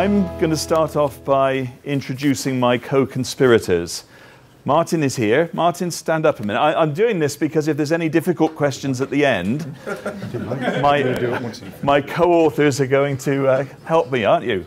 I'm going to start off by introducing my co-conspirators. Martin is here. Martin, stand up a minute. I, am doing this because if there's any difficult questions at the end, my, my co-authors are going to uh, help me, aren't you?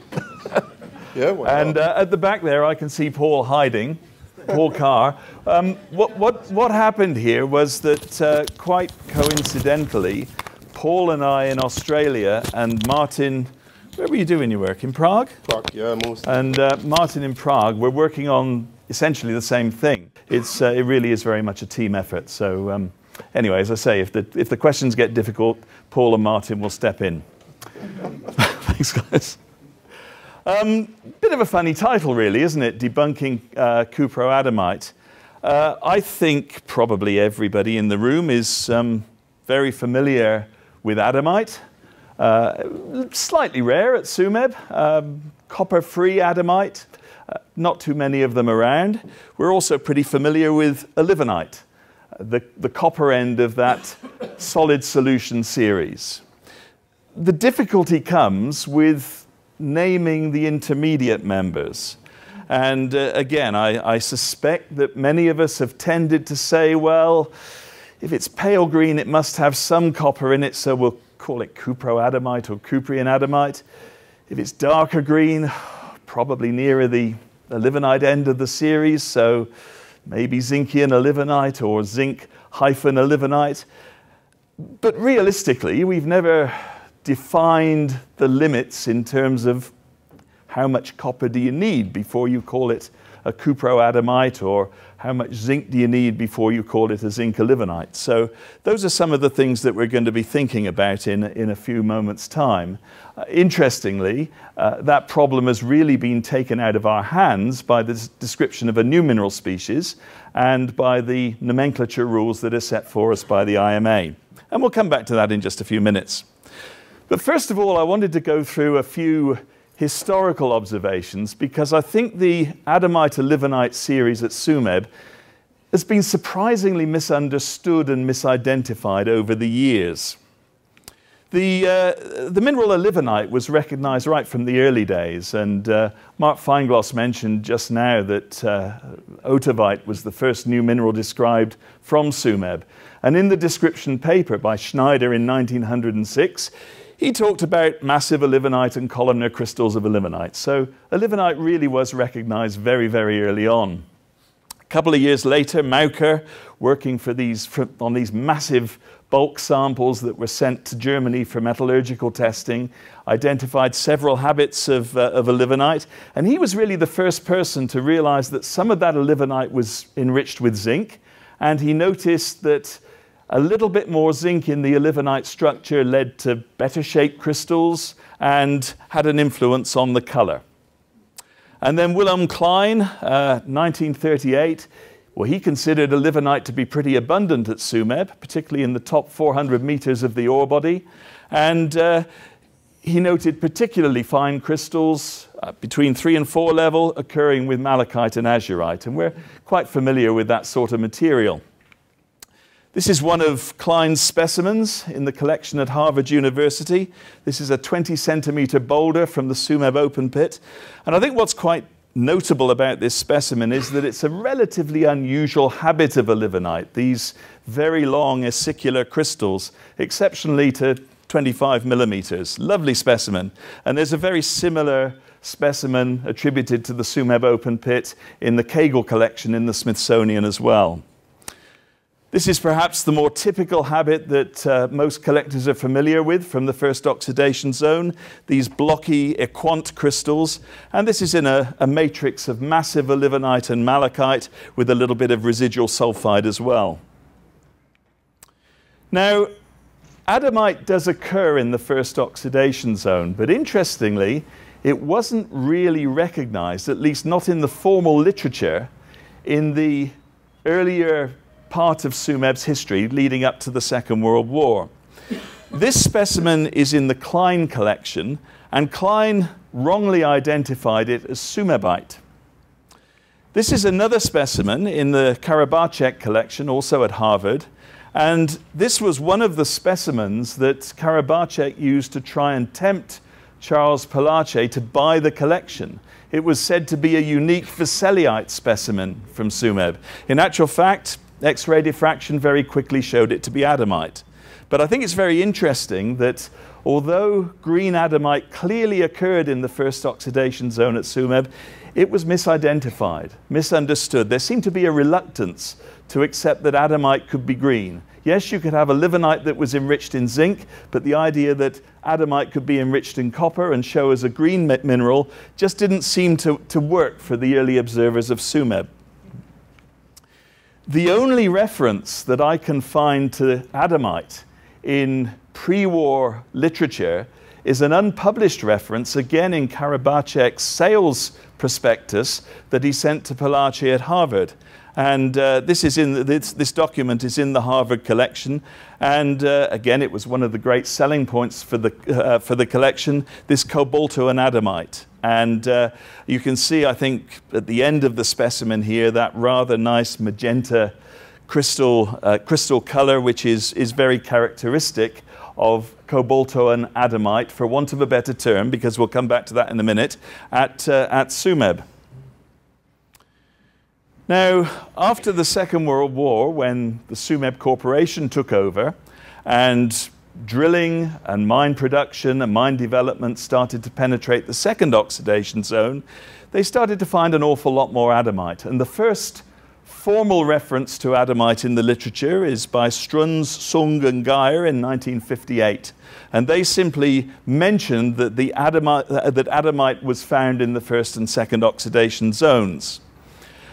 yeah, And uh, at the back there, I can see Paul hiding. Paul Carr. Um, what, what, what happened here was that uh, quite coincidentally, Paul and I in Australia and Martin where were you doing your work? In Prague? Prague, yeah, most. And uh, Martin in Prague, we're working on essentially the same thing. It's, uh, it really is very much a team effort. So, um, anyway, as I say, if the, if the questions get difficult, Paul and Martin will step in. Thanks, guys. Um, bit of a funny title, really, isn't it? Debunking uh, cuproadamite. Uh, I think probably everybody in the room is um, very familiar with adamite. Uh, slightly rare at Tsumeb, um, copper-free adamite, uh, not too many of them around. We're also pretty familiar with olivenite, uh, the, the copper end of that solid solution series. The difficulty comes with naming the intermediate members. And uh, again, I, I suspect that many of us have tended to say, well, if it's pale green, it must have some copper in it, so we'll call it cuproadamite or Cuprian adamite. If it's darker green, probably nearer the olivenite end of the series, so maybe zincian olivenite or zinc hyphen olivenite. But realistically, we've never defined the limits in terms of how much copper do you need before you call it a cuproadamite or how much zinc do you need before you call it a zinc olivenite? So those are some of the things that we're going to be thinking about in, in a few moments' time. Uh, interestingly, uh, that problem has really been taken out of our hands by the description of a new mineral species and by the nomenclature rules that are set for us by the IMA. And we'll come back to that in just a few minutes. But first of all, I wanted to go through a few historical observations because I think the Adamite Olivenite series at Tsumeb has been surprisingly misunderstood and misidentified over the years. The, uh, the mineral olivenite was recognized right from the early days, and uh, Mark Feinglos mentioned just now that uh, otavite was the first new mineral described from Tsumeb. And in the description paper by Schneider in 1906, he talked about massive olivenite and columnar crystals of olivenite. So olivenite really was recognized very, very early on. A couple of years later, Maucher, working for these, for, on these massive bulk samples that were sent to Germany for metallurgical testing, identified several habits of, uh, of olivenite. And he was really the first person to realize that some of that olivenite was enriched with zinc. And he noticed that a little bit more zinc in the olivenite structure led to better shaped crystals and had an influence on the color. And then Wilhelm Klein, uh, 1938, well, he considered olivenite to be pretty abundant at Tsumeb, particularly in the top 400 meters of the ore body. And uh, he noted particularly fine crystals uh, between three and four level occurring with malachite and azurite. And we're quite familiar with that sort of material. This is one of Klein's specimens in the collection at Harvard University. This is a 20 centimeter boulder from the Tsumeb open pit. And I think what's quite notable about this specimen is that it's a relatively unusual habit of olivenite, these very long acicular crystals, exceptionally to 25 millimeters. Lovely specimen. And there's a very similar specimen attributed to the Tsumeb open pit in the Kegel collection in the Smithsonian as well. This is perhaps the more typical habit that uh, most collectors are familiar with from the first oxidation zone, these blocky equant crystals. And this is in a, a matrix of massive olivenite and malachite with a little bit of residual sulfide as well. Now, adamite does occur in the first oxidation zone, but interestingly, it wasn't really recognized, at least not in the formal literature, in the earlier part of Tsumeb's history leading up to the Second World War. This specimen is in the Klein collection, and Klein wrongly identified it as Tsumebite. This is another specimen in the Karabachek collection, also at Harvard, and this was one of the specimens that Karabachek used to try and tempt Charles Palache to buy the collection. It was said to be a unique Veszelyite specimen from Tsumeb. In actual fact, X ray diffraction very quickly showed it to be adamite. But I think it's very interesting that although green adamite clearly occurred in the first oxidation zone at Tsumeb, it was misidentified, misunderstood. There seemed to be a reluctance to accept that adamite could be green. Yes, you could have a livenite that was enriched in zinc, but the idea that adamite could be enriched in copper and show as a green mineral just didn't seem to, to work for the early observers of Tsumeb. The only reference that I can find to adamite in pre war literature is an unpublished reference, again in Karabachek's sales prospectus that he sent to Palache at Harvard. And uh, this, is in the, this, this, document is in the Harvard collection. And uh, again, it was one of the great selling points for the, uh, for the collection, this cobaltoan adamite. And uh, you can see, I think, at the end of the specimen here, that rather nice magenta crystal, uh, crystal color, which is, is very characteristic of cobaltoan adamite, for want of a better term, because we'll come back to that in a minute, at, uh, at Tsumeb. Now, after the Second World War, when the Tsumeb Corporation took over and drilling and mine production and mine development started to penetrate the second oxidation zone, they started to find an awful lot more adamite. And the first formal reference to adamite in the literature is by Strunz, Söhnge, and Geier in 1958. And they simply mentioned that, the adamite, uh, that adamite was found in the first and second oxidation zones.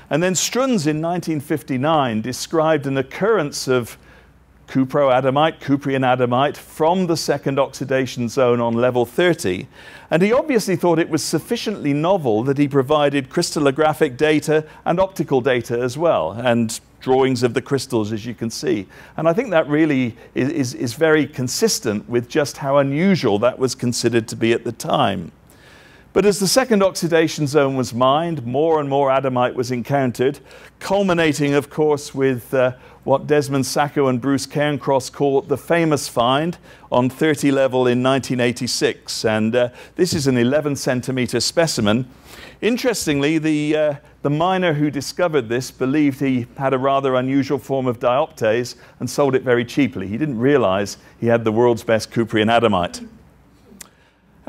And then Strunz in 1959 described an occurrence of cuproadamite, Cuprian adamite, from the second oxidation zone on level 30. And he obviously thought it was sufficiently novel that he provided crystallographic data and optical data as well, and drawings of the crystals, as you can see. And I think that really is, is, is very consistent with just how unusual that was considered to be at the time. But as the second oxidation zone was mined, more and more adamite was encountered, culminating, of course, with uh, what Desmond Sacco and Bruce Cairncross call the famous find on 30 level in 1986. And uh, this is an 11 centimeter specimen. Interestingly, the, uh, the miner who discovered this believed he had a rather unusual form of dioptase and sold it very cheaply. He didn't realize he had the world's best Cuprian adamite.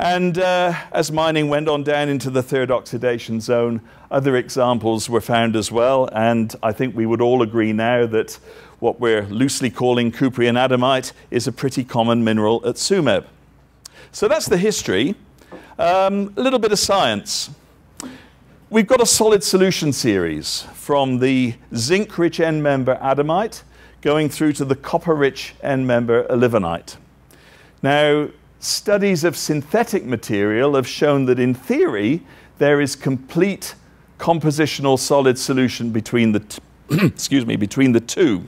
And uh, as mining went on down into the third oxidation zone, other examples were found as well. And I think we would all agree now that what we're loosely calling Cuprian adamite is a pretty common mineral at Tsumeb. So that's the history. Um, a little bit of science. We've got a solid solution series from the zinc rich end member adamite going through to the copper rich end member olivenite. Now, studies of synthetic material have shown that in theory there is complete compositional solid solution between the excuse me between the two.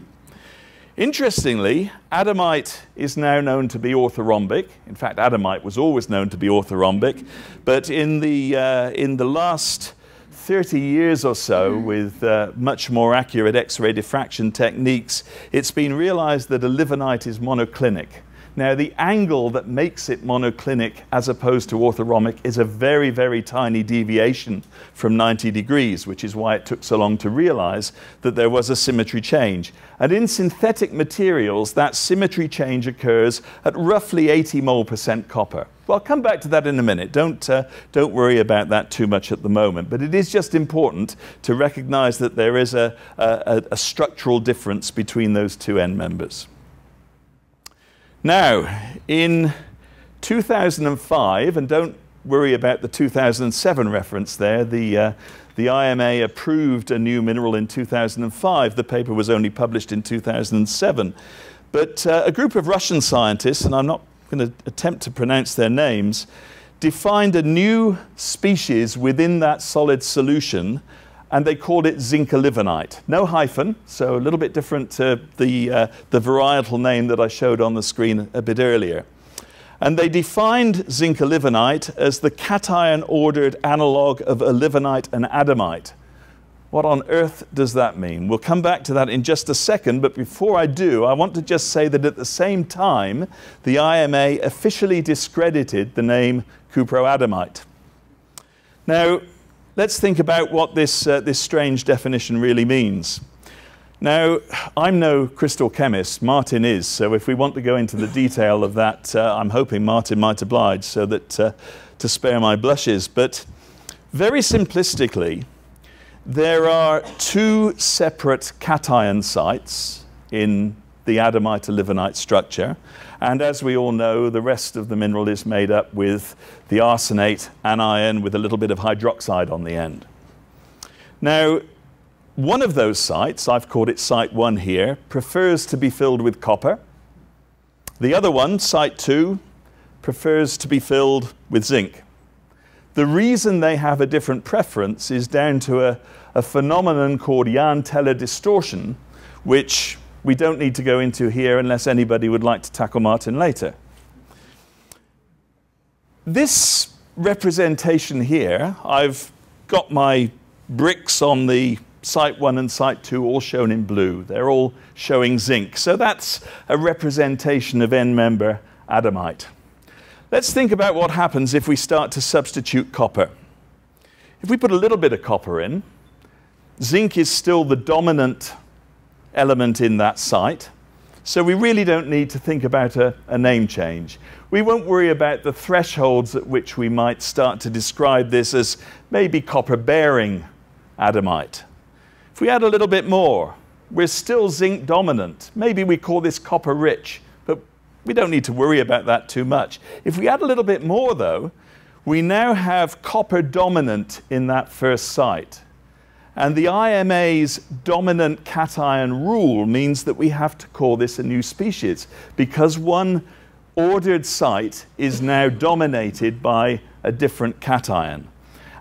Interestingly, adamite is now known to be orthorhombic. In fact, adamite was always known to be orthorhombic, but in the uh, in the last 30 years or so, with uh, much more accurate X-ray diffraction techniques, it's been realized that olivenite is monoclinic. Now, the angle that makes it monoclinic as opposed to orthorhombic is a very, very tiny deviation from 90 degrees, which is why it took so long to realize that there was a symmetry change. And in synthetic materials, that symmetry change occurs at roughly 80 mole percent copper. Well, I'll come back to that in a minute. Don't, uh, don't worry about that too much at the moment. But it is just important to recognize that there is a, a, a structural difference between those two end members. Now, in 2005, and don't worry about the 2007 reference there, the, uh, the IMA approved a new mineral in 2005. The paper was only published in 2007. But uh, a group of Russian scientists, and I'm not going to attempt to pronounce their names, defined a new species within that solid solution and they called it zinc-olivenite. No hyphen, so a little bit different to the, uh, the varietal name that I showed on the screen a bit earlier. And they defined zinc-olivenite as the cation-ordered analog of olivenite and adamite. What on earth does that mean? We'll come back to that in just a second, but before I do, I want to just say that at the same time, the IMA officially discredited the name cuproadamite. Now, let's think about what this, uh, this strange definition really means. Now, I'm no crystal chemist, Martin is, so if we want to go into the detail of that, uh, I'm hoping Martin might oblige so that uh, to spare my blushes. But very simplistically, there are two separate cation sites in the adamite olivenite structure. And as we all know, the rest of the mineral is made up with the arsenate, anion, with a little bit of hydroxide on the end. Now, one of those sites, I've called it site one here, prefers to be filled with copper. The other one, site two, prefers to be filled with zinc. The reason they have a different preference is down to a, a phenomenon called Jahn-Teller distortion, which we don't need to go into here unless anybody would like to tackle Martin later. This representation here, I've got my bricks on the site 1 and site 2 all shown in blue. They're all showing zinc. So that's a representation of end-member adamite. Let's think about what happens if we start to substitute copper. If we put a little bit of copper in, zinc is still the dominant element in that site, so we really don't need to think about a, a, name change. We won't worry about the thresholds at which we might start to describe this as maybe copper-bearing adamite. If we add a little bit more, we're still zinc dominant. Maybe we call this copper rich. But we don't need to worry about that too much. If we add a little bit more, though, we now have copper dominant in that first site. And the IMA's dominant cation rule means that we have to call this a new species because one ordered site is now dominated by a different cation.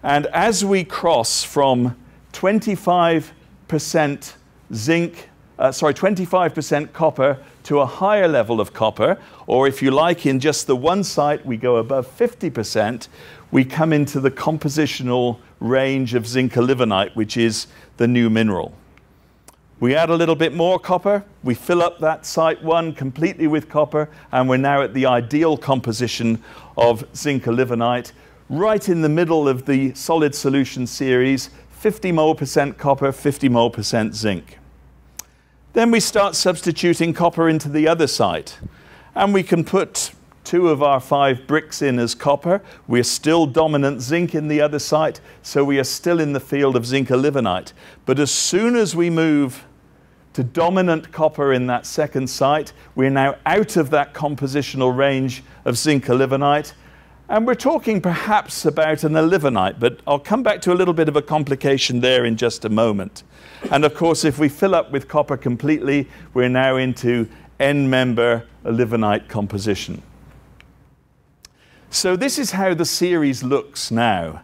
And as we cross from 25% zinc, uh, sorry, 25% copper to a higher level of copper, or if you like, in just the one site, we go above 50%, we come into the compositional range of zincolivenite, which is the new mineral. We add a little bit more copper, we fill up that site one completely with copper, and we're now at the ideal composition of zincolivenite, right in the middle of the solid solution series, 50 mole percent copper, 50 mole percent zinc. Then we start substituting copper into the other site, And we can put two of our five bricks in as copper. We're still dominant zinc in the other site, so we are still in the field of zincolivenite. But as soon as we move to dominant copper in that second site, we're now out of that compositional range of zincolivenite. And we're talking perhaps about an olivenite, but I'll come back to a little bit of a complication there in just a moment. And of course, if we fill up with copper completely, we're now into end-member olivenite composition. So this is how the series looks now.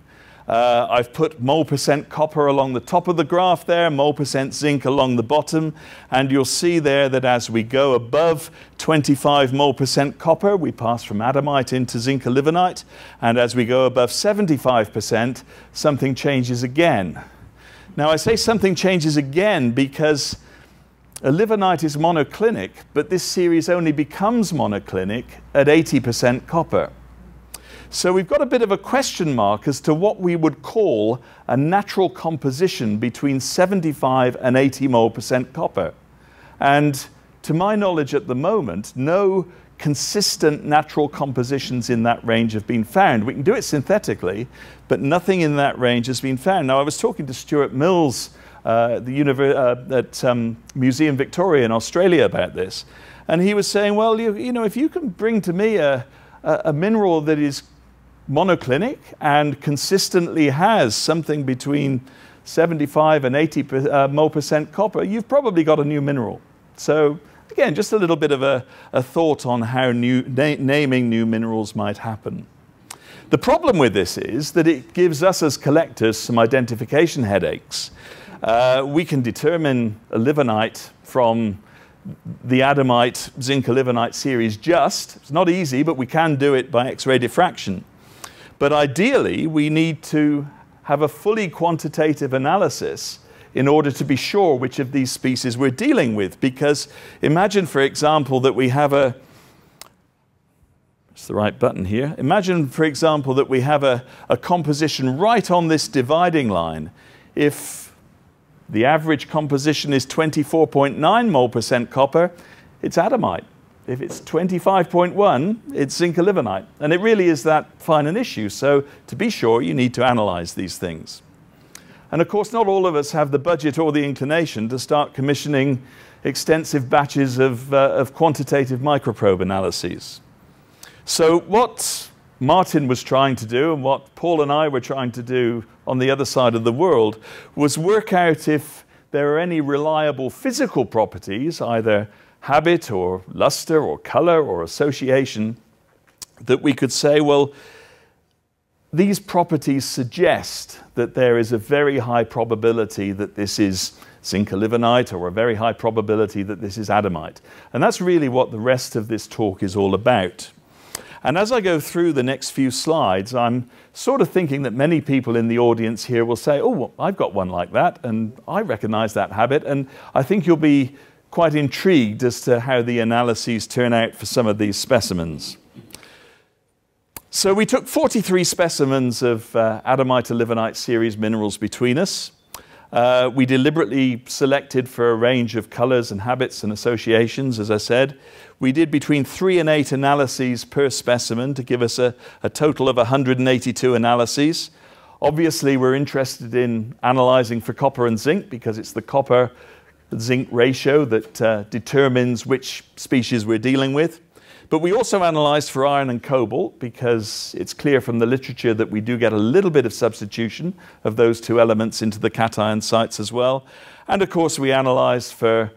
Uh, I've put mole percent copper along the top of the graph there, mole percent zinc along the bottom, and you'll see there that as we go above 25 mole percent copper, we pass from adamite into zincolivenite, and as we go above 75%, something changes again. Now I say something changes again because olivenite is monoclinic, but this series only becomes monoclinic at 80% copper. So we've got a bit of a question mark as to what we would call a natural composition between 75 and 80 mole percent copper. And to my knowledge at the moment, no consistent natural compositions in that range have been found. We can do it synthetically, but nothing in that range has been found. Now, I was talking to Stuart Mills uh, the uh, at um, Museum Victoria in Australia about this, and he was saying, well, you, you know, if you can bring to me a, a, a mineral that is monoclinic and consistently has something between 75 and 80 uh, mole percent copper, you've probably got a new mineral. So again, just a little bit of a, a thought on how new, na naming new minerals might happen. The problem with this is that it gives us as collectors some identification headaches. Uh, we can determine olivenite from the adamite zinc olivenite series just. It's not easy, but we can do it by X-ray diffraction. But ideally, we need to have a fully quantitative analysis in order to be sure which of these species we're dealing with. Because imagine, for example, that we have a it's the right button here. Imagine, for example, that we have a, a composition right on this dividing line. If the average composition is 24.9 mole percent copper, it's adamite. If it's 25.1, it's zinc-olivenite. And it really is that fine an issue. So to be sure, you need to analyze these things. And of course, not all of us have the budget or the inclination to start commissioning extensive batches of, uh, of quantitative microprobe analyses. So what Martin was trying to do and what Paul and I were trying to do on the other side of the world was work out if there are any reliable physical properties, either habit or luster or color or association, that we could say, well, these properties suggest that there is a very high probability that this is zinc-olivenite or a very high probability that this is adamite. And that's really what the rest of this talk is all about. And as I go through the next few slides, I'm sort of thinking that many people in the audience here will say, oh, well, I've got one like that, and I recognize that habit. And I think you'll be quite intrigued as to how the analyses turn out for some of these specimens. So we took 43 specimens of uh, adamite olivenite series minerals between us. Uh, we deliberately selected for a range of colors and habits and associations, as I said. We did between three and eight analyses per specimen to give us a, a total of 182 analyses. Obviously, we're interested in analyzing for copper and zinc because it's the copper zinc ratio that uh, determines which species we're dealing with. But we also analysed for iron and cobalt because it's clear from the literature that we do get a little bit of substitution of those two elements into the cation sites as well. And of course, we analysed for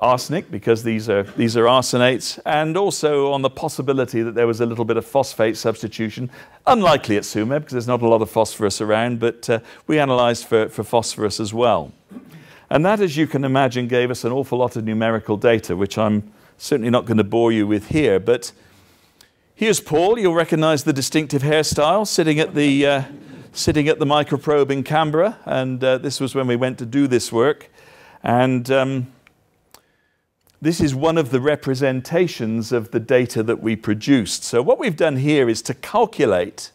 arsenic because these are, these are arsenates, and also on the possibility that there was a little bit of phosphate substitution. Unlikely at Tsumeb because there's not a lot of phosphorus around, but uh, we analysed for, for phosphorus as well. And that, as you can imagine, gave us an awful lot of numerical data, which I'm certainly not going to bore you with here. But here's Paul. You'll recognize the distinctive hairstyle sitting at the, uh, sitting at the microprobe in Canberra. And uh, this was when we went to do this work. And um, this is one of the representations of the data that we produced. So what we've done here is to calculate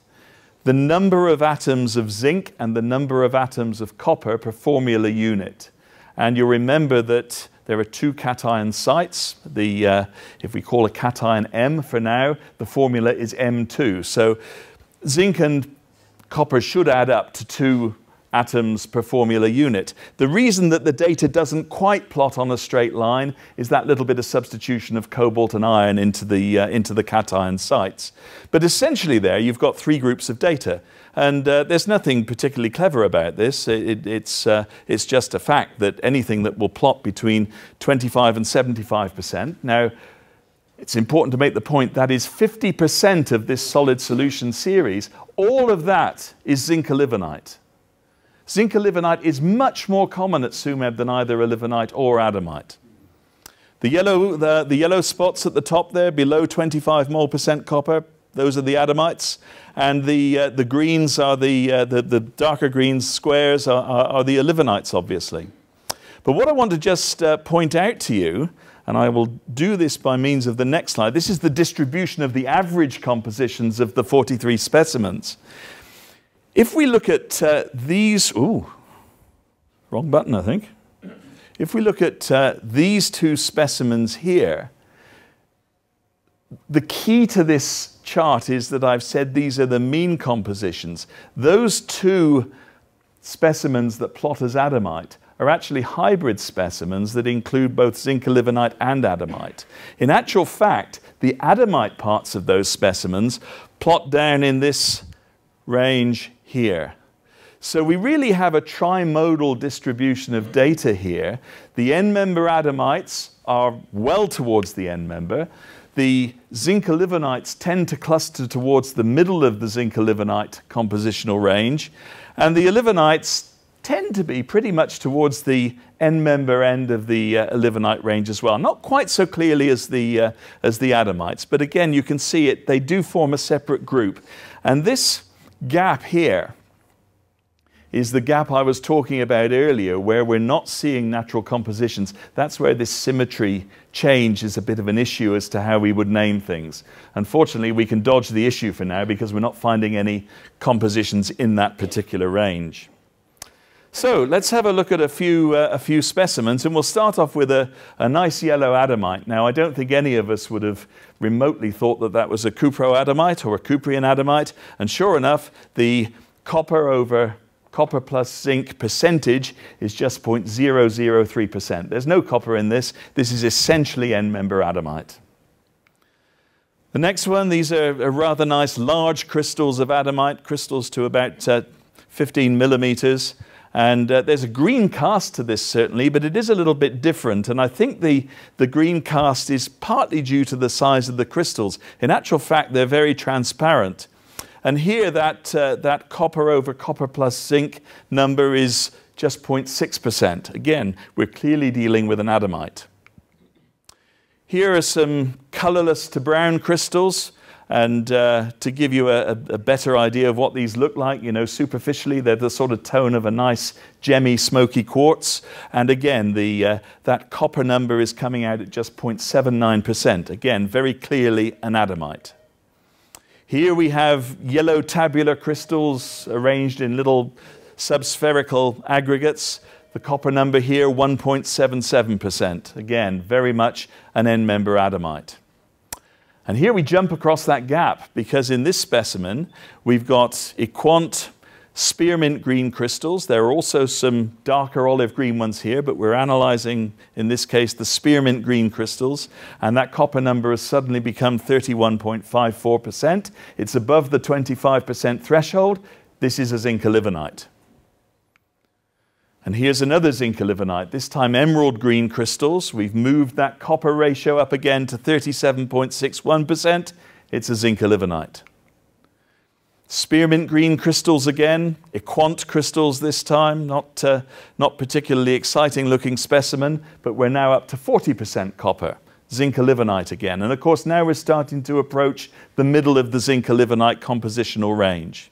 the number of atoms of zinc and the number of atoms of copper per formula unit. And you'll remember that there are two cation sites. The, uh, if we call a cation M for now, the formula is M2. So zinc and copper should add up to two atoms per formula unit. The reason that the data doesn't quite plot on a straight line is that little bit of substitution of cobalt and iron into the, uh, into the cation sites. But essentially there you've got three groups of data. And uh, there's nothing particularly clever about this. It, it's, uh, it's just a fact that anything that will plot between 25 and 75%. Now, it's important to make the point that is 50% of this solid solution series. All of that is zinc-olivenite. Zinc-olivenite is much more common at Tsumeb than either olivenite or adamite. The yellow, the, the yellow spots at the top there, below 25 mole percent copper, those are the adamites. And the, uh, the greens are the, uh, the, the, darker greens squares are, are, are, the olivenite, obviously. But what I want to just uh, point out to you, and I will do this by means of the next slide, this is the distribution of the average compositions of the 43 specimens. If we look at uh, these, ooh, wrong button, I think. If we look at uh, these two specimens here, the key to this chart is that I've said these are the mean compositions. Those two specimens that plot as adamite are actually hybrid specimens that include both zinc-olivenite and adamite. In actual fact, the adamite parts of those specimens plot down in this range here. So we really have a trimodal distribution of data here. The end-member adamites are well towards the end member. The zinc-olivenites tend to cluster towards the middle of the zinc-olivenite compositional range, and the olivenites tend to be pretty much towards the end member end of the uh, olivenite range as well. Not quite so clearly as the, uh, as the adamites, but again, you can see it, they do form a separate group. And this gap here is the gap I was talking about earlier, where we're not seeing natural compositions. That's where this symmetry change is a bit of an issue as to how we would name things. Unfortunately, we can dodge the issue for now because we're not finding any compositions in that particular range. So let's have a look at a few, uh, a few specimens, and we'll start off with a, a, nice yellow adamite. Now, I don't think any of us would have remotely thought that that was a cuproadamite or a Cuprian adamite, and sure enough, the copper over copper plus zinc percentage is just 0.003%. There's no copper in this. This is essentially end-member adamite. The next one, these are rather nice large crystals of adamite, crystals to about uh, 15 millimeters. And uh, there's a green cast to this, certainly, but it is a little bit different. And I think the, the green cast is partly due to the size of the crystals. In actual fact, they're very transparent. And here, that, uh, that copper over copper plus zinc number is just 0.6%. Again, we're clearly dealing with an adamite. Here are some colorless to brown crystals. And uh, to give you a, a, better idea of what these look like, you know, superficially, they're the sort of tone of a nice, gemmy, smoky quartz. And again, the, uh, that copper number is coming out at just 0.79%. Again, very clearly an adamite. Here we have yellow tabular crystals arranged in little subspherical aggregates. The copper number here, 1.77%. Again, very much an end member adamite. And here we jump across that gap because in this specimen, we've got Equant spearmint green crystals. There are also some darker olive green ones here, but we're analyzing, in this case, the spearmint green crystals. And that copper number has suddenly become 31.54%. It's above the 25% threshold. This is a zinc. And here's another zinc olivenite, this time emerald green crystals. We've moved that copper ratio up again to 37.61%. It's a zinc olivenite. Spearmint green crystals again, Equant crystals this time, not, uh, not particularly exciting looking specimen, but we're now up to 40% copper. Zinc olivenite again. And of course, now we're starting to approach the middle of the zinc olivenite compositional range.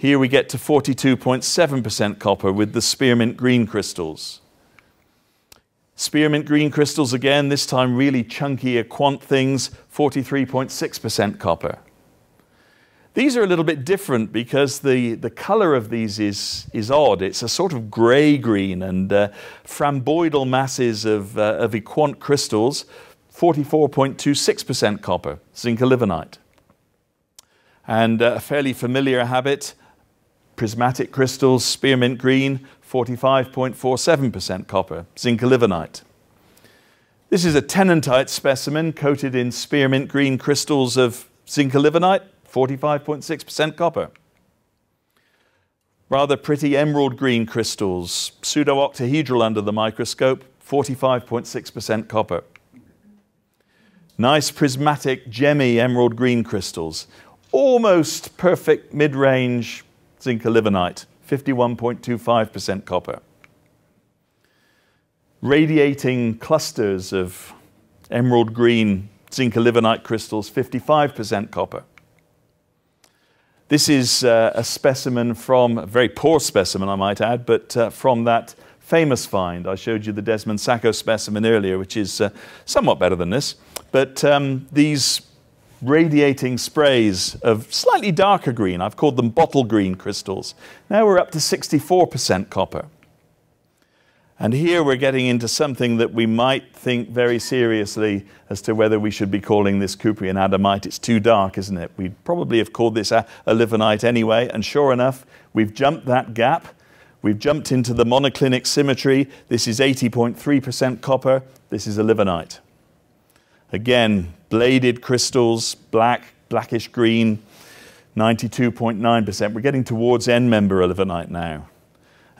Here we get to 42.7% copper with the spearmint green crystals. Spearmint green crystals again, this time really chunky quant things, 43.6% copper. These are a little bit different because the, the color of these is, is odd. It's a sort of gray green and uh, framboidal masses of, uh, of equant crystals, 44.26% copper, zinc olivenite. And uh, a fairly familiar habit, prismatic crystals, spearmint green, 45.47% copper, zinc olivenite. This is a tennantite specimen coated in spearmint green crystals of zinc olivenite, 45.6% copper. Rather pretty emerald green crystals, pseudo-octahedral under the microscope, 45.6% copper. Nice prismatic gemmy emerald green crystals, almost perfect mid-range zinc olivenite, 51.25% copper. Radiating clusters of emerald green zinc olivenite crystals, 55% copper. This is uh, a specimen from, a very poor specimen I might add, but uh, from that famous find. I showed you the Desmond Sacco specimen earlier, which is uh, somewhat better than this. But um, these radiating sprays of slightly darker green. I've called them bottle green crystals. Now we're up to 64% copper. And here we're getting into something that we might think very seriously as to whether we should be calling this Cuprian adamite. It's too dark, isn't it? We'd probably have called this a, olivenite anyway. And sure enough, we've jumped that gap. We've jumped into the monoclinic symmetry. This is 80.3% copper. This is olivenite. Again, bladed crystals, black, blackish green, 92.9%. We're getting towards end member olivenite now.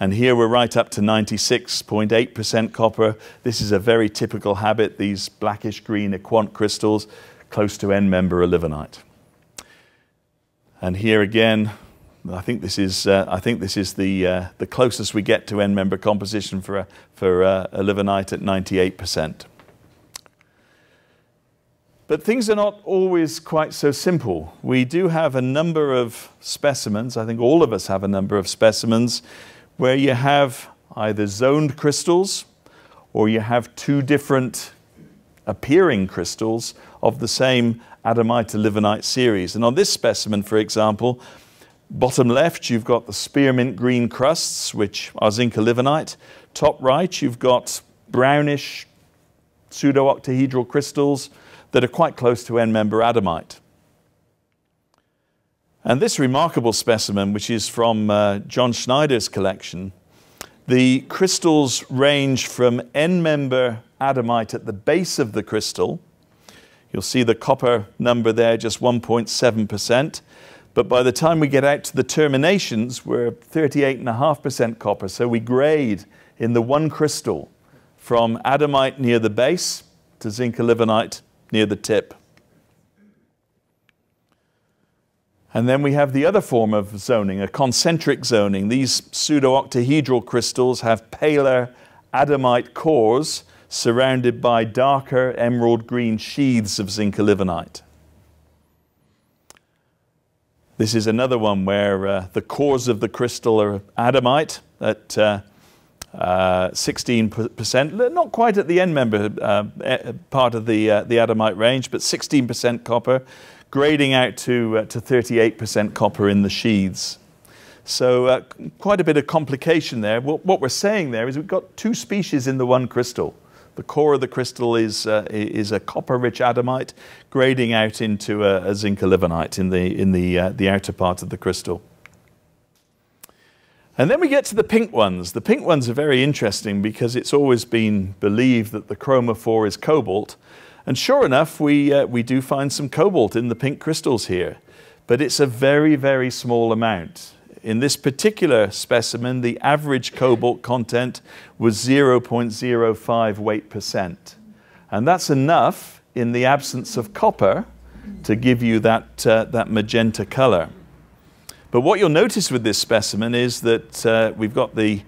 And here we're right up to 96.8% copper. This is a very typical habit, these blackish green equant crystals, close to end member olivenite. And here again, I think this is, uh, I think this is the, uh, the closest we get to end member composition for, for uh, olivenite at 98%. But things are not always quite so simple. We do have a number of specimens, I think all of us have a number of specimens, where you have either zoned crystals or you have two different appearing crystals of the same adamite to olivenite series. And on this specimen, for example, bottom left, you've got the spearmint green crusts, which are zinc-olivenite. Top right, you've got brownish pseudo-octahedral crystals that are quite close to end-member adamite. And this remarkable specimen, which is from uh, John Schneider's collection, the crystals range from end-member adamite at the base of the crystal. You'll see the copper number there, just 1.7%. But by the time we get out to the terminations, we're 38.5% copper. So we grade in the one crystal from adamite near the base to zinc-olivenite near the tip. And then we have the other form of zoning, a concentric zoning. These pseudo-octahedral crystals have paler adamite cores surrounded by darker emerald green sheaths of zinc-olivenite. This is another one where uh, the cores of the crystal are adamite at uh, 16%, uh, not quite at the end member uh, part of the, uh, the adamite range, but 16% copper, grading out to, to 38% copper in the sheaths. So uh, quite a bit of complication there. What, what, we're saying there is we've got two species in the one crystal. The core of the crystal is, uh, is a copper-rich adamite, grading out into a, a zinc-olivenite in, the, in the, uh, the outer part of the crystal. And then we get to the pink ones. The pink ones are very interesting because it's always been believed that the chromophore is cobalt. And sure enough, we, uh, we do find some cobalt in the pink crystals here. But it's a very, very small amount. In this particular specimen, the average cobalt content was 0.05 weight percent. And that's enough in the absence of copper to give you that, uh, that magenta color. But what you'll notice with this specimen is that uh, we've got the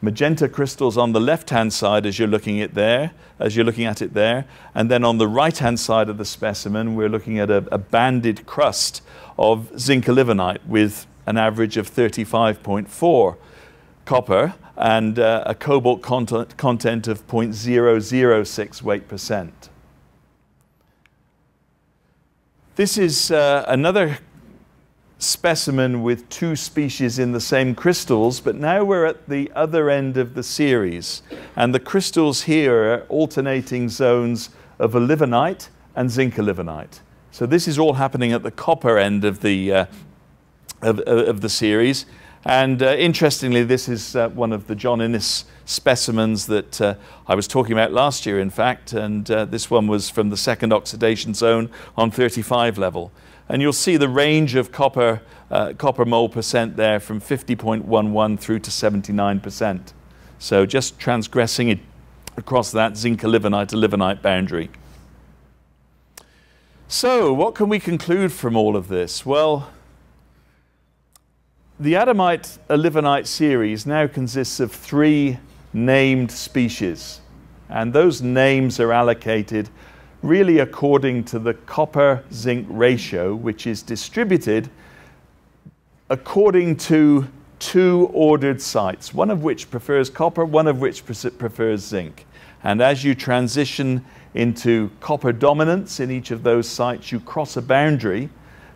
magenta crystals on the left-hand side as you're looking at there, as you're looking at it there, and then on the right-hand side of the specimen, we're looking at a, a banded crust of zinc-olivenite with an average of 35.4 copper and uh, a cobalt content, content of 0.006 weight percent. This is uh, another specimen with two species in the same crystals, but now we're at the other end of the series. And the crystals here are alternating zones of olivenite and zinc-olivenite. So this is all happening at the copper end of the, uh, of, of, the series. And uh, interestingly, this is uh, one of the John Innes specimens that uh, I was talking about last year, in fact. And uh, this one was from the second oxidation zone on 35 level. And you'll see the range of copper, uh, copper mole percent there from 50.11 through to 79%. So just transgressing it across that zinc-olivenite to olivenite boundary. So what can we conclude from all of this? Well, the Adamite olivenite series now consists of three named species. And those names are allocated really according to the copper zinc ratio, which is distributed according to two ordered sites, one of which prefers copper, one of which prefers zinc. And as you transition into copper dominance in each of those sites, you cross a boundary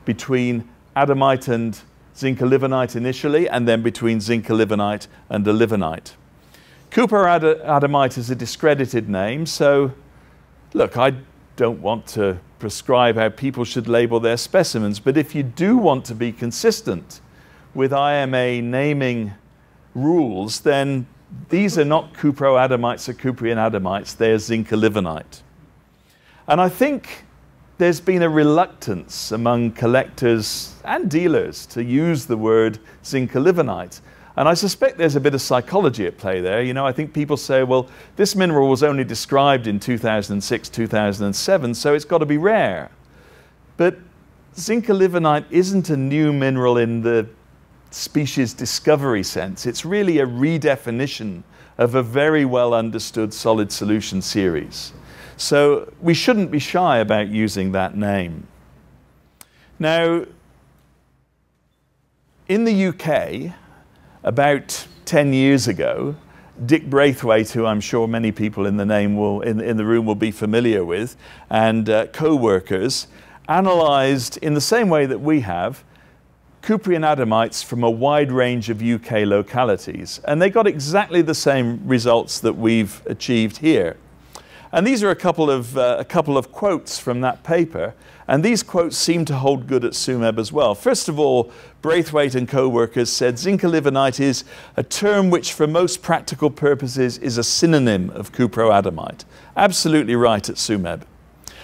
between adamite and zinc-olivenite initially, and then between zinc-olivenite and olivenite. Cooper adamite is a discredited name, so look, I don't want to prescribe how people should label their specimens, but if you do want to be consistent with IMA naming rules, then these are not cuproadamites or Cuprian adamites, they're zinc-olivenite. And I think there's been a reluctance among collectors and dealers to use the word zinc-olivenite. And I suspect there's a bit of psychology at play there. You know, I think people say, well, this mineral was only described in 2006, 2007, so it's got to be rare. But zinc-olivenite isn't a new mineral in the species discovery sense. It's really a redefinition of a very well understood solid solution series. So we shouldn't be shy about using that name. Now, in the UK, about 10 years ago, Dick Braithwaite, who I'm sure many people in the name will in, in the room will be familiar with, and uh, co-workers analysed in the same way that we have Cuprian adamites from a wide range of UK localities, and they got exactly the same results that we've achieved here. And these are a couple of, uh, a couple of quotes from that paper, and these quotes seem to hold good at Tsumeb as well. First of all, Braithwaite and co-workers said zinc-olivenite is a term which for most practical purposes is a synonym of cuproadamite. Absolutely right at Tsumeb.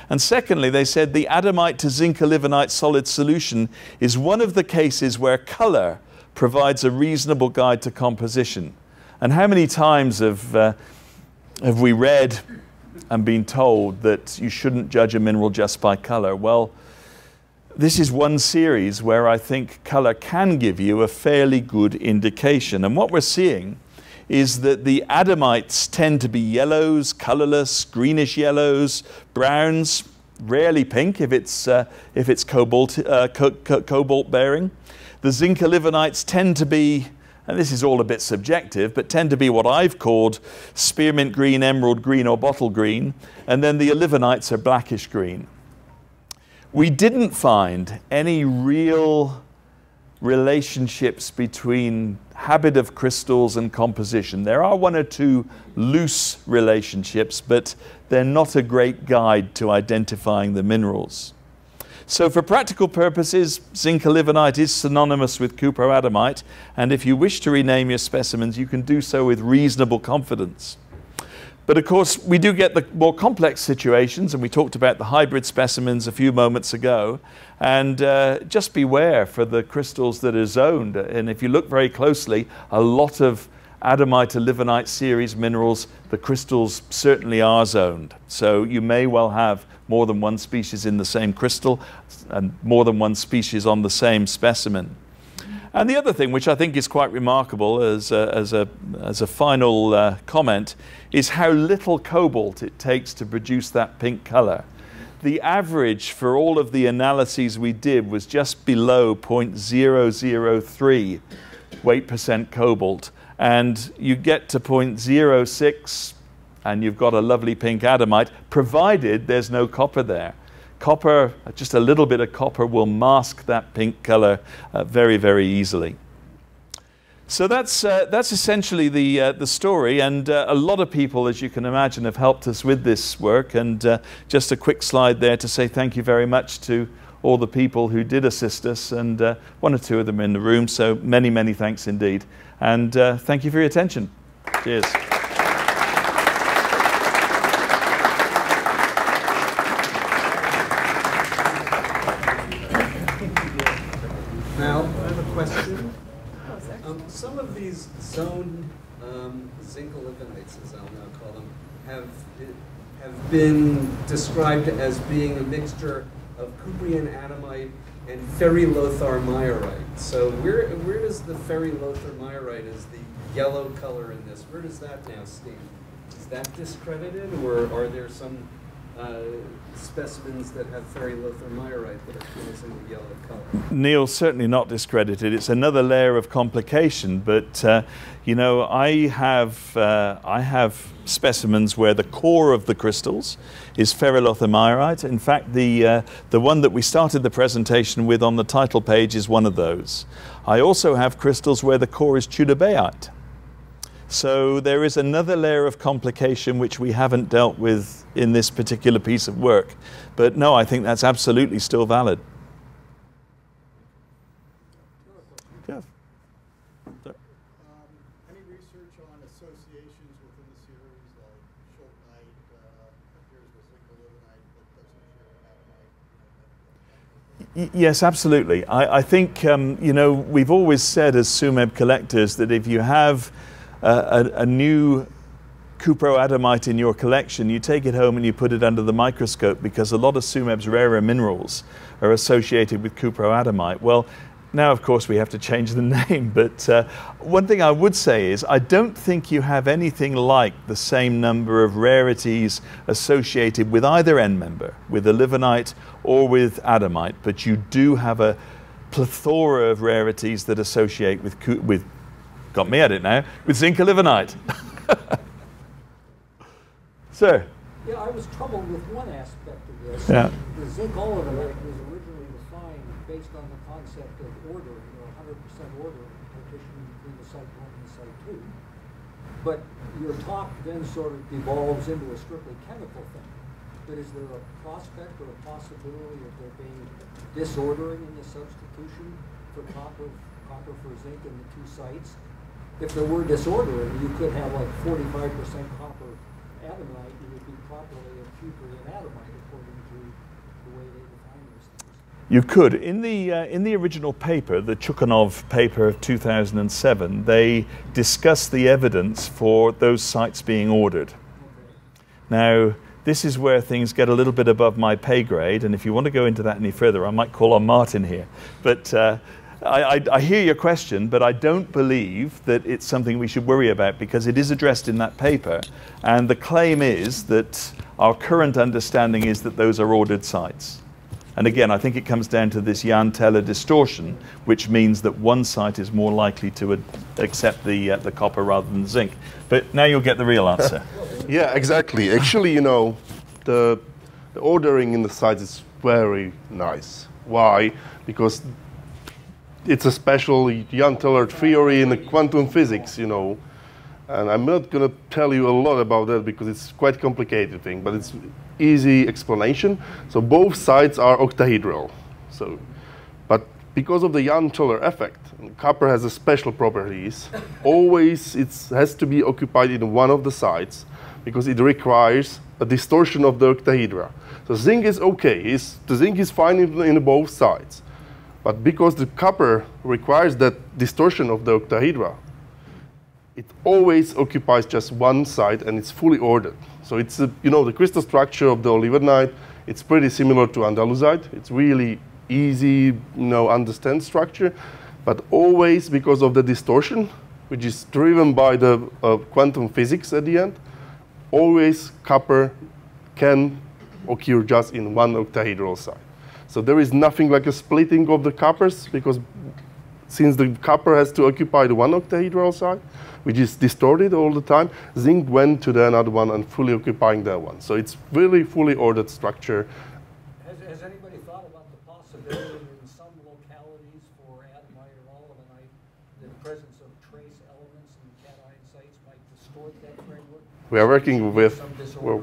And secondly, they said the adamite to zinc-olivenite solid solution is one of the cases where color provides a reasonable guide to composition. And how many times have, uh, have we read and been told that you shouldn't judge a mineral just by color? Well, this is one series where I think color can give you a fairly good indication. And what we're seeing is that the adamites tend to be yellows, colorless, greenish yellows, browns, rarely pink if it's, uh, if it's cobalt, uh, co co cobalt bearing. The zinc-olivenites tend to be, and this is all a bit subjective, but tend to be what I've called spearmint green, emerald green, or bottle green. And then the olivenites are blackish green. We didn't find any real relationships between habit of crystals and composition. There are one or two loose relationships, but they're not a great guide to identifying the minerals. So for practical purposes, zinc-olivenite is synonymous with cuproadamite, and if you wish to rename your specimens, you can do so with reasonable confidence. But of course, we do get the more complex situations, and we talked about the hybrid specimens a few moments ago. And uh, just beware for the crystals that are zoned. And if you look very closely, a lot of Adamite olivenite series minerals, the crystals certainly are zoned. So you may well have more than one species in the same crystal and more than one species on the same specimen. And the other thing, which I think is quite remarkable as a, as a, as a final uh, comment, is how little cobalt it takes to produce that pink color. The average for all of the analyses we did was just below 0.003 weight percent cobalt. And you get to 0.06 and you've got a lovely pink adamite, provided there's no copper there. Copper, just a little bit of copper will mask that pink color uh, very, very easily. So that's, uh, that's essentially the, uh, the story, and uh, a lot of people, as you can imagine, have helped us with this work. And uh, just a quick slide there to say thank you very much to all the people who did assist us, and uh, one or two of them in the room. So many, many thanks indeed. And uh, thank you for your attention. Cheers. Now, I have a question. Um, some of these zone um, zinc-olivenites, as I'll now call them, have been described as being a mixture of Cuprian adamite and ferrilotharmeyerite. So where, where does the ferrilotharmeyerite as the yellow color in this, where does that now stand? Is that discredited or are there some uh, specimens that have ferrilotharmeyerite that are causing the yellow color? Neil, certainly not discredited. It's another layer of complication, but uh, you know, I have, uh, I have specimens where the core of the crystals is ferrilothar. In fact, the, uh, the one that we started the presentation with on the title page is one of those. I also have crystals where the core is tudobeite. So there is another layer of complication which we haven't dealt with in this particular piece of work. But no, I think that's absolutely still valid. Jeff. Um, any research on associations within the series, like schultenite uh, appears with zinc-olivenite, but doesn't Yes, absolutely. I, I think, um, you know, we've always said as Tsumeb collectors that if you have a, a, new cuproadamite in your collection, you take it home and you put it under the microscope because a lot of Tsumeb's rarer minerals are associated with cuproadamite. Well, now, of course, we have to change the name, but uh, one thing I would say is I don't think you have anything like the same number of rarities associated with either end member, with the livenite or with adamite, but you do have a plethora of rarities that associate with, with got me at it now, with zinc-olivenite. Sir? Yeah, I was troubled with one aspect of this. Yeah. The zinc olivenite was originally defined based on the concept of ordering, or 100% ordering, partitioning between the site one and the site two. But your talk then sort of devolves into a strictly chemical thing. But is there a prospect or a possibility of there being disordering in the substitution for copper, copper for zinc in the two sites? If there were disordering, you could have like 45% copper adamite, you would be properly a Cuprian adamite according to the way they define those things. You could. In the, uh, in the original paper, the Chukhanov paper of 2007, they discuss the evidence for those sites being ordered. Okay. Now, this is where things get a little bit above my pay grade, and if you want to go into that any further, I might call on Martin here. But uh, I, I, I, hear your question, but I don't believe that it's something we should worry about because it is addressed in that paper, and the claim is that our current understanding is that those are ordered sites. And again, I think it comes down to this Jahn-Teller distortion, which means that one site is more likely to accept the, uh, the copper rather than zinc. But now you'll get the real answer. Yeah, exactly. Actually, you know, the, the ordering in the sites is very nice. Why? Because it's a special Jahn-Teller theory in the quantum physics, you know. And I'm not going to tell you a lot about that because it's quite complicated thing, but it's easy explanation. So both sides are octahedral. So, but because of the Jahn-Teller effect, copper has a special properties. Always it has to be occupied in one of the sides because it requires a distortion of the octahedra. So zinc is okay. It's, the zinc is fine in, in both sides. But because the copper requires that distortion of the octahedra, it always occupies just one side and it's fully ordered. So it's, a, you know, the crystal structure of the olivenite, it's pretty similar to Andalusite. It's really easy, you know, understand structure, but always because of the distortion, which is driven by the uh, quantum physics at the end, always copper can occur just in one octahedral side. So there is nothing like a splitting of the coppers because since the copper has to occupy the one octahedral side, which is distorted all the time, zinc went to the another one and fully occupying that one. So it's really fully ordered structure. Has, has anybody thought about the possibility in some localities for adamite or olivenite, the presence of trace elements in cation sites might distort that framework? We are working with, Some well.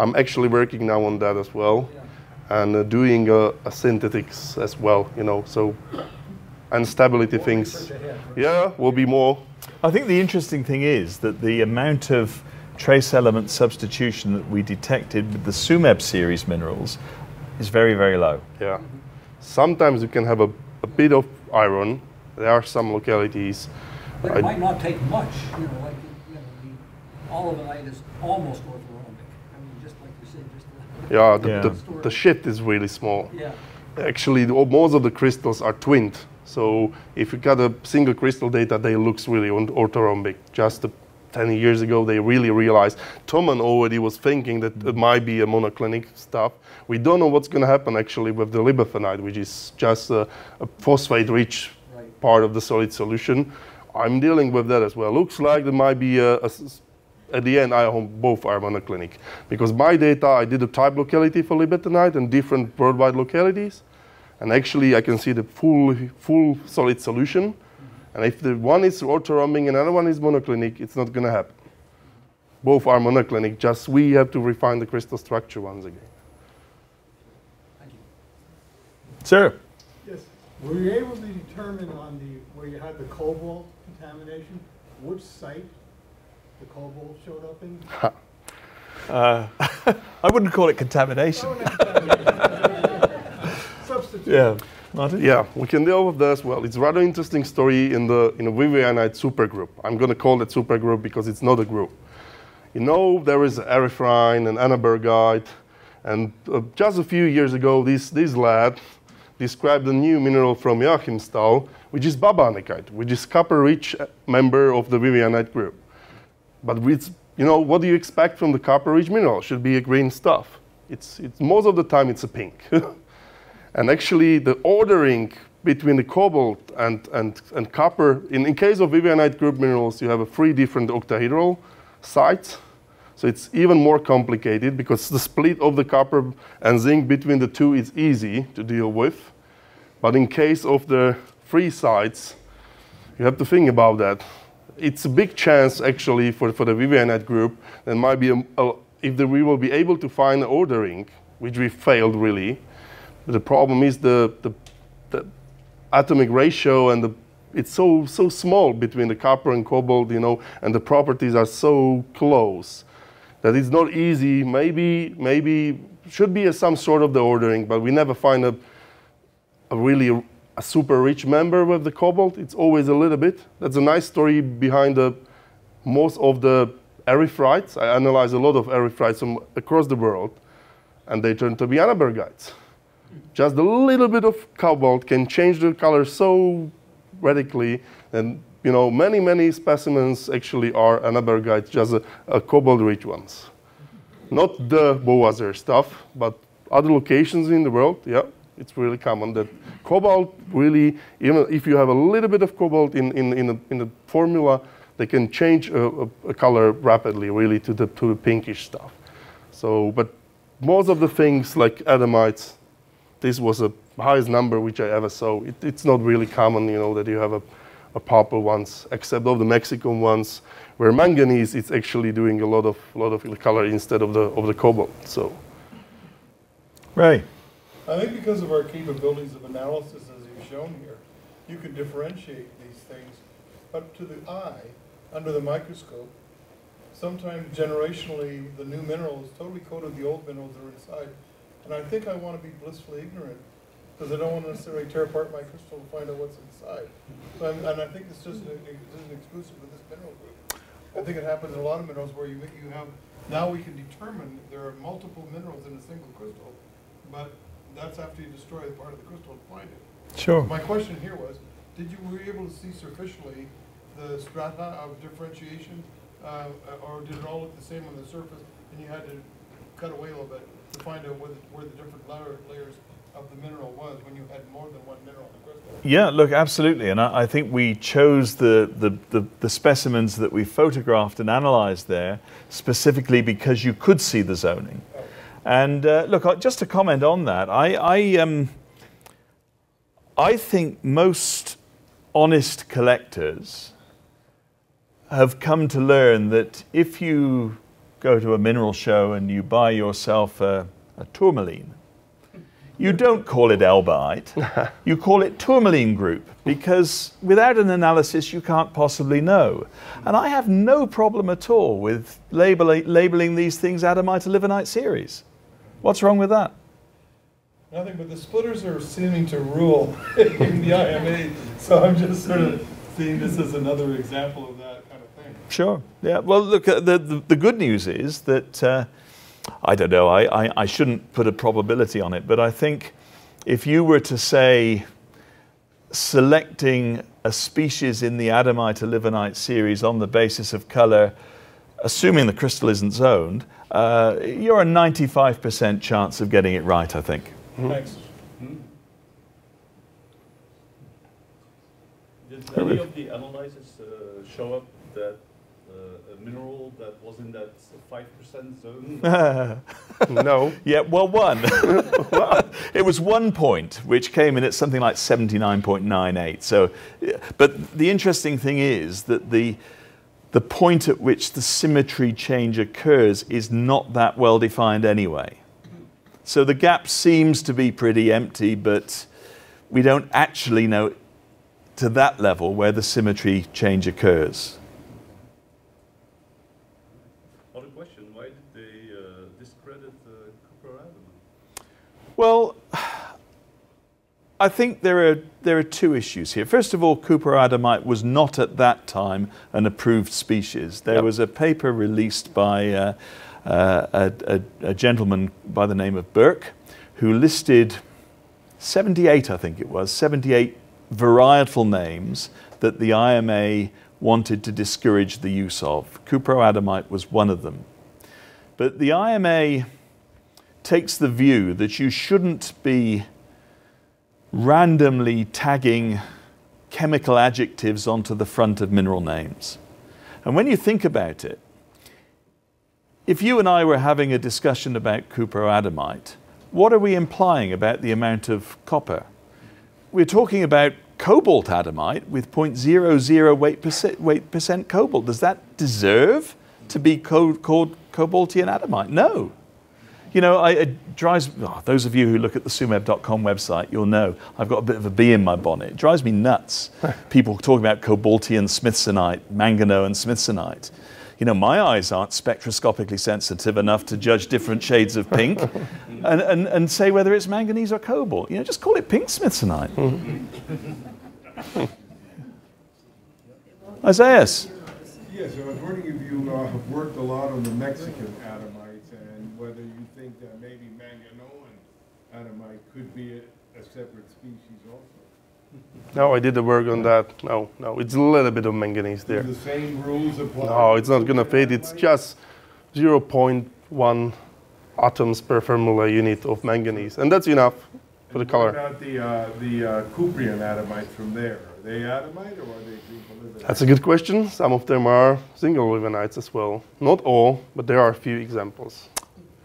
I'm actually working now on that as well. Yeah. And uh, doing uh, a synthetics as well, you know, so and stability More things. Yeah, will be more. I think the interesting thing is that the amount of trace element substitution that we detected with the Tsumeb series minerals is very, very low. Yeah. Sometimes you can have a, a bit of iron. There are some localities. But I- it might not take much, you know, like, you know, the olivenite is almost orthorhombic. I mean, just like you said, just. a- Yeah, the, Yeah. The, the shift is really small. Yeah. Actually, the, most of the crystals are twinned. So if you got a single crystal data, they looks really orthorhombic. Just 10 years ago, they really realized. Thomann already was thinking that it might be a monoclinic stuff. We don't know what's going to happen actually with the libethenite, which is just a, a phosphate-rich Right. part of the solid solution. I'm dealing with that as well. Looks like there might be a, a s- at the end, I hope both are monoclinic. Because my data, I did a type locality for libethenite and different worldwide localities. And actually, I can see the full, full solid solution. And if the one is orthorhombic and another one is monoclinic, it's not going to happen. Both are monoclinic, just we have to refine the crystal structure once again. Thank you. Sir, Yes. Were you able to determine on the, where you had the cobalt contamination, which site the cobalt showed up in? uh, I wouldn't call it contamination. Not contamination. Substitute. Yeah. Martin? Yeah, we can deal with that as well. It's a rather interesting story in the in a Vivianite supergroup. I'm going to call it supergroup because it's not a group. You know, there is erythrine and annabergite, and uh, just a few years ago, this this lad described a new mineral from Joachimsthal, which is babanekite, which is copper-rich member of the vivianite group. But it's, you know, what do you expect from the copper-rich mineral? It should be a green stuff. It's, it's, most of the time it's a pink. and actually the ordering between the cobalt and, and, and copper, in, in case of vivianite group minerals, you have a three different octahedral sites. So it's even more complicated because the split of the copper and zinc between the two is easy to deal with. But in case of the three sites, you have to think about that. It's a big chance actually for, for the vivianite group that might be, a, a, if the, we will be able to find ordering, which we failed really, the problem is the, the, the atomic ratio and the it's so so small between the copper and cobalt, you know, and the properties are so close that it's not easy. Maybe, maybe should be a, some sort of the ordering, but we never find a, a really a super rich member with the cobalt. It's always a little bit. That's a nice story behind the most of the erythrites. I analyze a lot of erythrites from across the world, and they turn to be annabergites. Just a little bit of cobalt can change the color so radically, and you know, many, many specimens actually are annabergites, just a, a cobalt-rich ones. Not the Bou Azzer stuff, but other locations in the world, yeah, it's really common that cobalt really, even if you have a little bit of cobalt in, in, in, a, in the formula, they can change a, a, a, color rapidly, really, to the, to the pinkish stuff. So, but most of the things like adamites, this was the highest number which I ever saw. It, it's not really common, you know, that you have a a purple ones, except of the Mexican ones, where manganese is actually doing a lot of lot of color instead of the of the cobalt. So, right. I think because of our capabilities of analysis, as you've shown here, you can differentiate these things up to the eye under the microscope. Sometimes generationally, the new mineral is totally coated the old minerals that are inside. And I think I want to be blissfully ignorant because I don't want to necessarily tear apart my crystal to find out what's inside. So and I think it's just an, an exclusive with this mineral group. I think it happens in a lot of minerals where you you have now we can determine there are multiple minerals in a single crystal, but that's after you destroy the part of the crystal and find it. Sure. My question here was, did you were you able to see superficially the strata of differentiation, uh, or did it all look the same on the surface, and you had to cut away a little bit to find out where the, where the different layer, layers of the mineral was when you had more than one mineral in the crystal. Yeah, look, absolutely. And I, I think we chose the, the, the, the, specimens that we photographed and analyzed there specifically because you could see the zoning. Oh. And uh, look, just to comment on that, I, I, um, I think most honest collectors have come to learn that if you go to a mineral show and you buy yourself a, a tourmaline, you don't call it albite, you call it tourmaline group because without an analysis you can't possibly know. And I have no problem at all with labeling, labeling these things adamite or series. What's wrong with that? Nothing, but the splitters are seeming to rule in the IMA, so I'm just sort of seeing this as another example of that kind of thing. Sure. Yeah. Well, look, uh, the, the, the good news is that uh, I don't know, I, I, I shouldn't put a probability on it, but I think if you were to say selecting a species in the Adamite-Olivenite series on the basis of color, assuming the crystal isn't zoned, uh, you're a 95% chance of getting it right, I think. Mm -hmm. Thanks. Did any of the analysis uh, show up that uh, a mineral that was in that 5% zone? no. Yeah, well, one. it was one point, which came in at something like 79.98. So, but the interesting thing is that the, the point at which the symmetry change occurs is not that well defined anyway. So the gap seems to be pretty empty, but we don't actually know to that level where the symmetry change occurs. Other question, why did they uh, discredit uh, cuproadamite? Well, I think there are, there are two issues here. First of all, Cuproadamite was not at that time an approved species. There yep. was a paper released by uh, uh, a, a, a, gentleman by the name of Burke who listed 78, I think it was, 78 varietal names that the IMA wanted to discourage the use of. Cuproadamite was one of them. But the IMA takes the view that you shouldn't be randomly tagging chemical adjectives onto the front of mineral names. And when you think about it, if you and I were having a discussion about cuproadamite, what are we implying about the amount of copper? We're talking about cobalt adamite with 0.00 weight percent, cobalt. Does that deserve to be co called cobaltian adamite? No. You know, I, it drives, oh, those of you who look at the tsumeb.com website, you'll know I've got a bit of a bee in my bonnet. It drives me nuts. People talking about cobaltian smithsonite, manganoan smithsonite. You know, my eyes aren't spectroscopically sensitive enough to judge different shades of pink and, and, and say whether it's manganese or cobalt. You know, just call it pink smithsonite. Isaiah. Yes, I was wondering if you uh, have worked a lot on the Mexican adamites and whether you think that maybe Manganoan adamite could be a, a separate species also. No, I did the work on that. No, no, it's a little bit of manganese there. Do the same rules apply? No, it's not gonna fit. It's just 0.1 atoms per formula unit of manganese, and that's enough for the And color. What about the, uh, the uh, Cuprian adamites from there? Are they adamite or are they group That's a good question. Some of them are zinc-olivenites as well. Not all, but there are a few examples.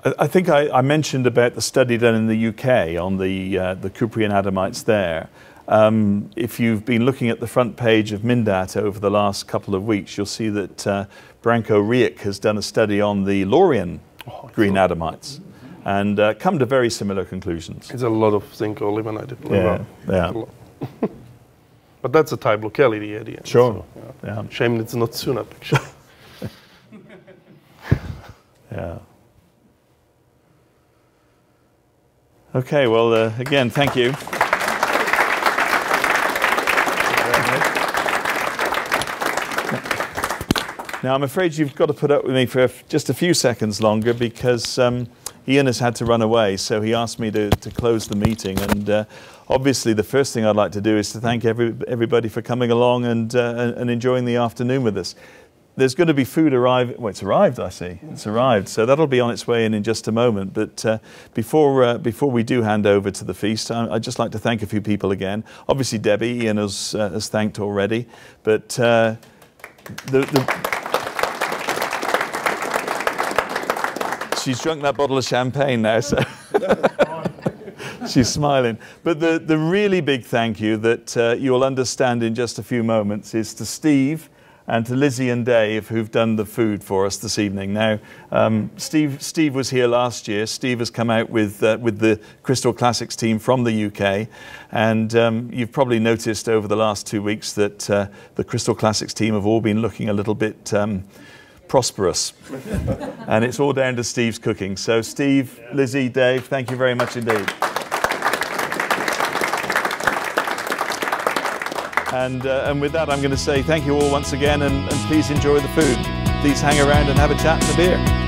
I think I, I mentioned about the study done in the UK on the, uh, the Cuprian adamites there. Um, if you've been looking at the front page of Mindat over the last couple of weeks, you'll see that uh, Branko Rieck has done a study on the Laurion green adamites and uh, come to very similar conclusions. It's a lot of zinc-olivenite. Yeah, yeah. But that's a type locality area. Sure. So, yeah. Yeah, Shame it's not Tsumeb actually. yeah. Okay, well, uh, again, thank you. Now, I'm afraid you've got to put up with me for just a few seconds longer because um, Ian has had to run away. So he asked me to, to close the meeting. And uh, obviously, the first thing I'd like to do is to thank every, everybody for coming along and, uh, and- and enjoying the afternoon with us. There's going to be food arriving. Well, it's arrived, I see. It's arrived. So that'll be on its way in in just a moment. But uh, before, uh, before we do hand over to the feast, I, I'd just like to thank a few people again. Obviously, Debbie, Ian has, uh, has thanked already. But uh, the, the, she's drunk that bottle of champagne now, so she's smiling. But the, the really big thank you that uh, you'll understand in just a few moments is to Steve and to Lizzie and Dave who've done the food for us this evening. Now, um, Steve, Steve was here last year. Steve has come out with, uh, with the Crystal Classics team from the UK. And um, you've probably noticed over the last two weeks that uh, the Crystal Classics team have all been looking a little bit um, prosperous. and it's all down to Steve's cooking. So, Steve, Lizzie, Dave, thank you very much indeed. And, uh, and with that, I'm going to say thank you all once again and, and please enjoy the food. Please hang around and have a chat and a beer.